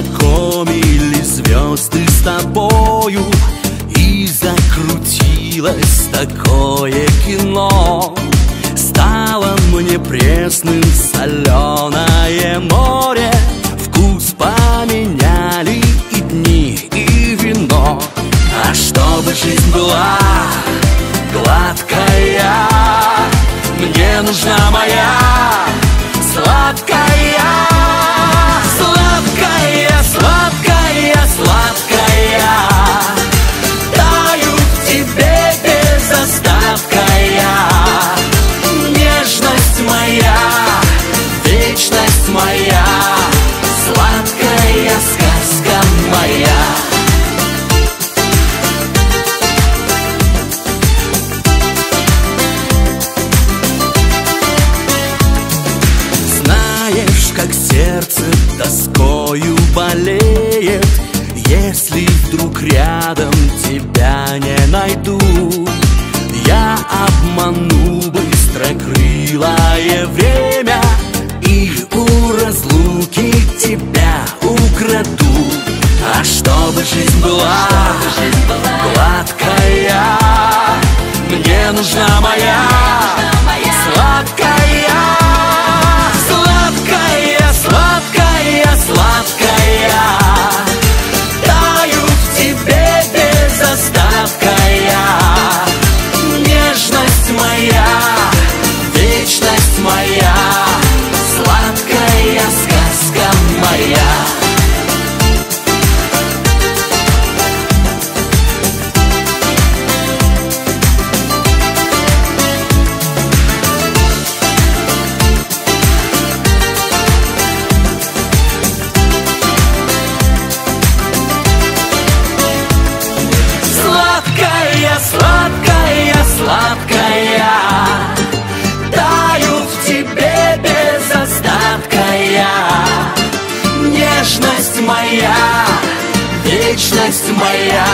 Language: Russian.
познакомили звезды с тобою И закрутилось такое кино. Стало мне пресным соленое море Вкус поменяли и дни, и вино. А чтобы жизнь была гладкая Мне нужна моя Знаешь, как сердце тоскою болеет Если вдруг рядом тебя не найду. Я обману быстрокрылое время И у разлуки тебя украду. А чтобы жизнь была гладкая Мне нужна моя Нежность моя, вечность моя